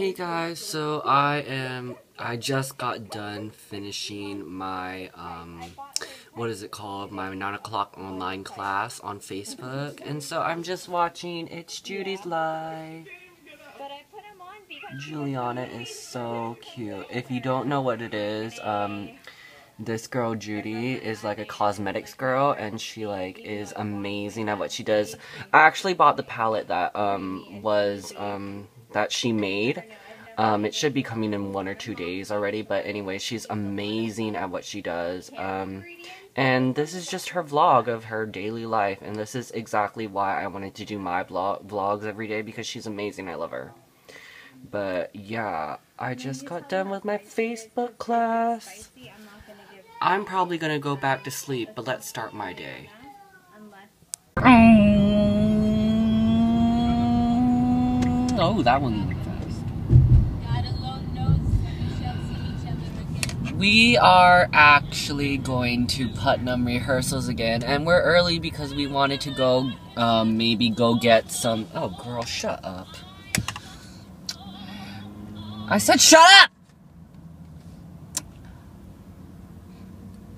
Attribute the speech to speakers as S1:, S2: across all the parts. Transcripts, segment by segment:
S1: Hey guys, so I am I just got done finishing my um what is it called? My 9 o'clock online class on Facebook and so I'm just watching It's Judy's Life. Juliana is so cute. If you don't know what it is, um this girl Judy is like a cosmetics girl and she like is amazing at what she does. I actually bought the palette that um was um that she made. Um, it should be coming in one or two days already, but anyway, she's amazing at what she does. Um, and this is just her vlog of her daily life, and this is exactly why I wanted to do my vlog vlogs every day, because she's amazing, I love her. But, yeah, I just got done with my Facebook class. I'm probably gonna go back to sleep, but let's start my day. Oh, that one. We are actually going to Putnam rehearsals again, and we're early because we wanted to go, um, maybe go get some. Oh, girl, shut up. I said shut up!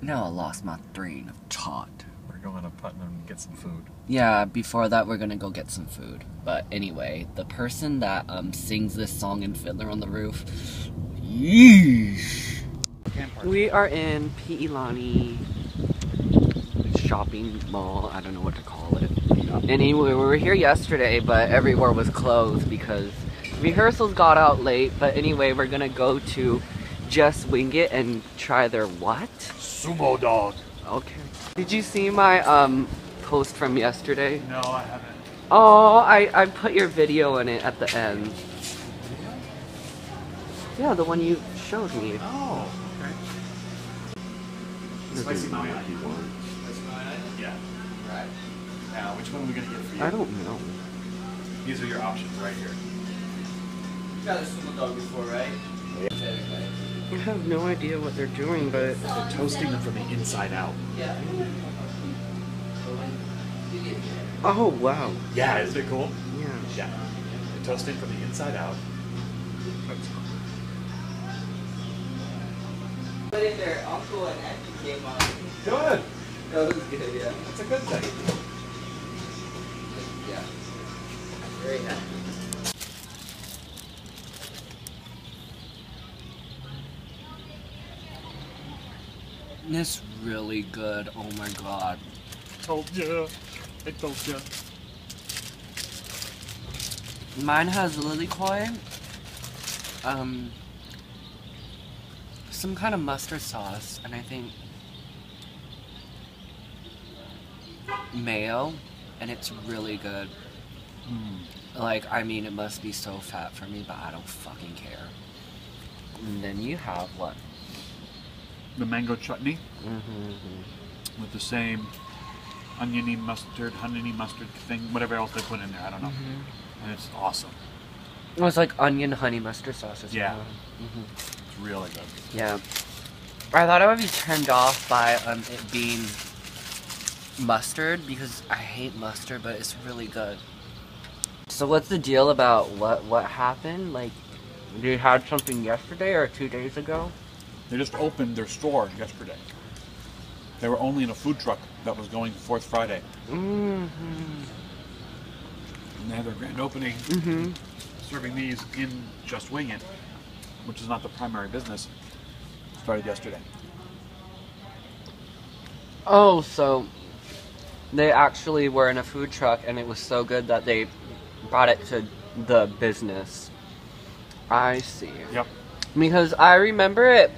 S1: Now I lost my train of thought.
S2: We're going to Putnam to get some food.
S1: Yeah, before that we're gonna go get some food. But anyway, the person that um sings this song in Fiddler on the Roof. Yeesh. We are in Piilani shopping mall. I don't know what to call it. Anyway, we were here yesterday, but everywhere was closed because rehearsals got out late. But anyway, we're gonna go to Just Wing It and try their what?
S2: Sumo dog.
S1: Okay. Did you see my um post from yesterday?
S2: No, I haven't.
S1: Oh, I, I put your video in it at the end. Yeah, the one you showed me.
S2: Oh, okay. Spicy Maui Spicy Maui Yeah. Right. Now, which one are we gonna get for you?
S1: I don't know.
S2: These are your options right here.
S3: You've had a sumo dog before, right?
S1: I have no idea what they're doing, but
S2: They're toasting them from the inside out.
S3: Yeah.
S1: oh wow,
S2: Yeah, isn't it cool?
S1: yeah.
S2: Yeah. They're toasting from the inside out.
S3: But if their uncle and auntie came on,
S2: Good.
S3: that was good, yeah.
S2: That's a good thing.
S3: Yeah. Very happy.
S1: This really good. Oh my god.
S2: Told you. I told you.
S1: Mine has lilikoi, um, some kind of mustard sauce, and I think mayo, and it's really good. Like, I mean, it must be so fat for me, but I don't fucking care. And then you have what?
S2: The mango chutney
S1: Mm-hmm.
S2: with the same oniony mustard, honey mustard thing, whatever else they put in there. I don't know. And it's awesome.
S1: It was like onion honey mustard sauce as
S2: Yeah.
S1: well. hmm
S2: It's really good.
S1: Yeah. I thought I would be turned off by um, it being mustard because I hate mustard, but it's really good. So what's the deal about what what happened? Like, you had something yesterday or two days ago?
S2: They just opened their store yesterday. They were only in a food truck that was going Fourth Friday.
S1: Mm-hmm.
S2: And they had their grand opening
S1: Mm-hmm.
S2: serving these in Just Wing It, which is not the primary business, started yesterday.
S1: Oh, so they actually were in a food truck, and it was so good that they brought it to the business. I see.
S2: Yep.
S1: Because I remember it.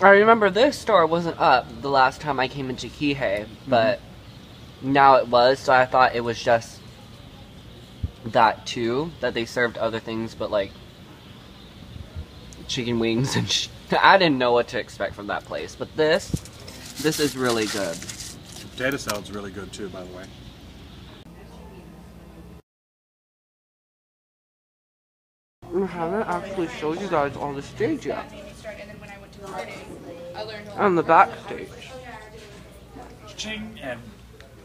S1: I remember this store wasn't up the last time I came into Kihei, mm-hmm. but now it was, so I thought it was just that too, that they served other things, but like chicken wings and sh- I didn't know what to expect from that place, but this, this is really good.
S2: Potato salad's really good too, by the way.
S1: I haven't actually showed you guys all the stage yet. On the backstage.
S2: Ching and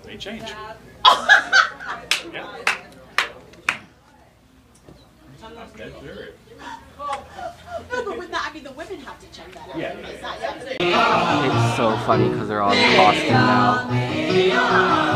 S2: they change. yeah. I'm dead serious.
S4: No, but with that, I mean, the women have to check that out.
S2: Yeah.
S4: It's not- yeah.
S1: It's so funny because they're all in costume now.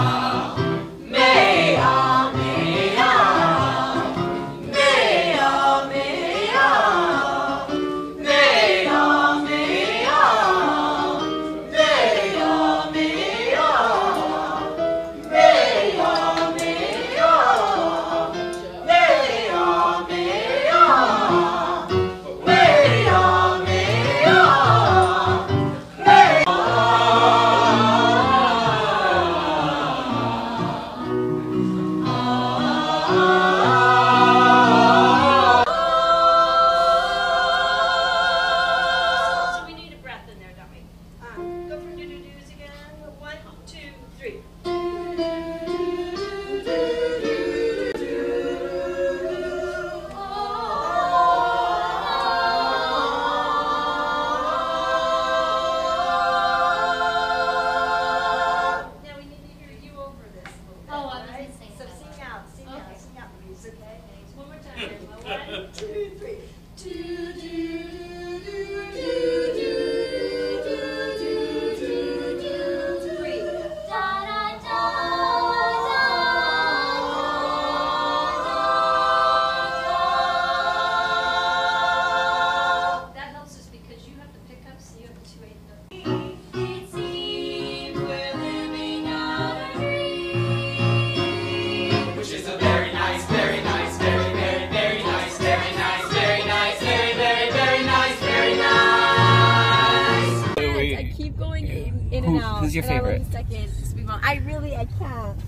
S4: I
S5: keep going in, in
S1: Who-
S5: and out.
S1: who's your
S5: I
S1: favorite?
S5: the second. I really, I can't.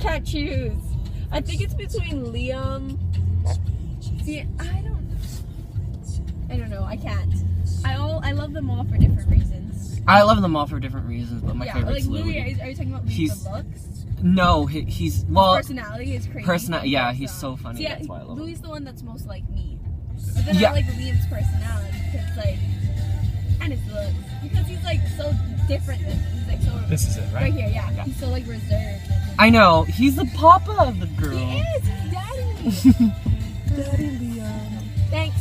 S5: Can't choose. I think it's between Liam. See, I don't. I don't know. I can't. I all. I love them all for different reasons.
S1: I love them all for different reasons, but my
S5: yeah,
S1: favorite's
S5: like
S1: Louis.
S5: Louis. Are, you- talking about Louis
S1: He's-
S5: looks?
S1: No, he, he's well.
S5: Personality is crazy.
S1: Personality, yeah, he's so funny,
S5: See,
S1: that's why I love him.
S5: The one that's most like me. But then
S1: Yeah.
S5: I like Liam's personality because like, and his looks because he's like so different than me. He's like so.
S2: This is it,
S5: Right Right here, yeah.
S1: Yeah.
S5: He's so like reserved.
S1: I know he's the papa of the girl.
S5: he is. He's daddy. daddy Liam. Thanks.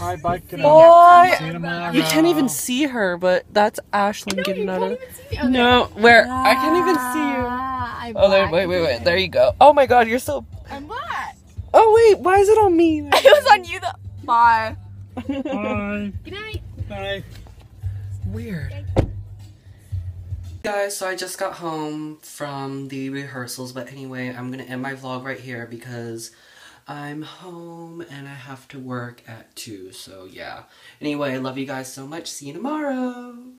S2: All right, bye. Good
S1: Boy,
S2: See you tomorrow.
S1: you can't even see her, but that's Ashlyn
S5: No,
S1: getting out of.
S5: even see me. Oh,
S1: No, where I can't even see you.
S5: Ah, I'm
S1: Oh, there, wait, wait, wait. There you go. Oh my God, you're so.
S5: I'm black.
S1: Oh wait, why is it on me?
S5: it was on you the. Bye.
S2: Bye.
S5: Good night.
S2: Bye.
S1: Weird. Guys, so I just got home from the rehearsals, but anyway, I'm gonna end my vlog right here because I'm home and I have to work at 2, so yeah. Anyway, I love you guys so much. See you tomorrow!